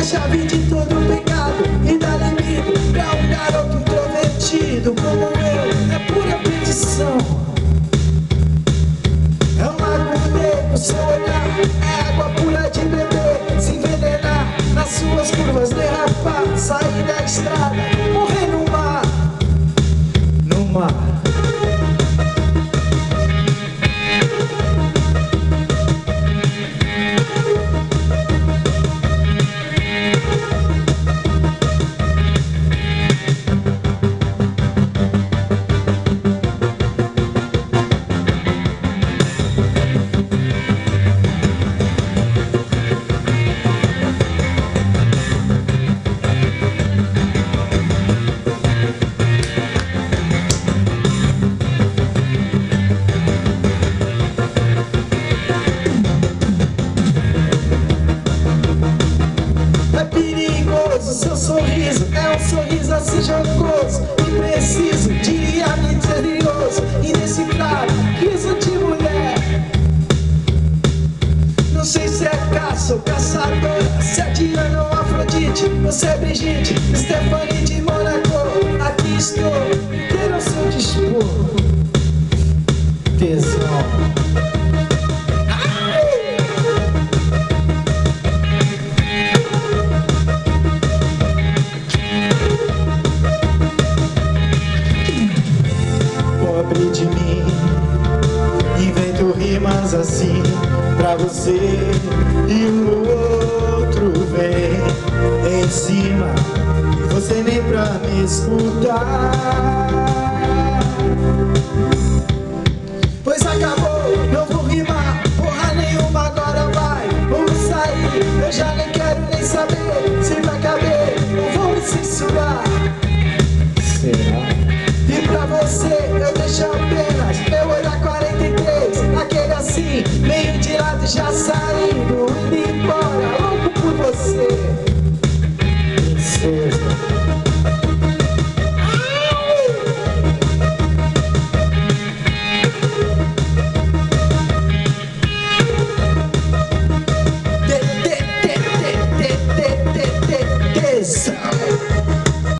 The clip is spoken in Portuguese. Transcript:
a chave de todo pecado e dá limite pra um garoto introvertido como eu. É pura petição. É um lago negro, seu olhar é água pura de beber, se envenenar nas suas curvas, derrapar, sair da estrada, morrer no mar, no mar. Sorriso, é um sorriso assim jocoso, impreciso, diria misterioso, indecifrável, riso de mulher. Não sei se é caça ou caçadora, Pobre de mim, invento rimas assim pra você. E o outro vem em cima. E você nem pra me escutar. Pois acabou, não vou rimar, porra nenhuma agora vai, vamos sair, eu já nem quero nem saber se vai caber, não vou me censurar. Será? E pra você eu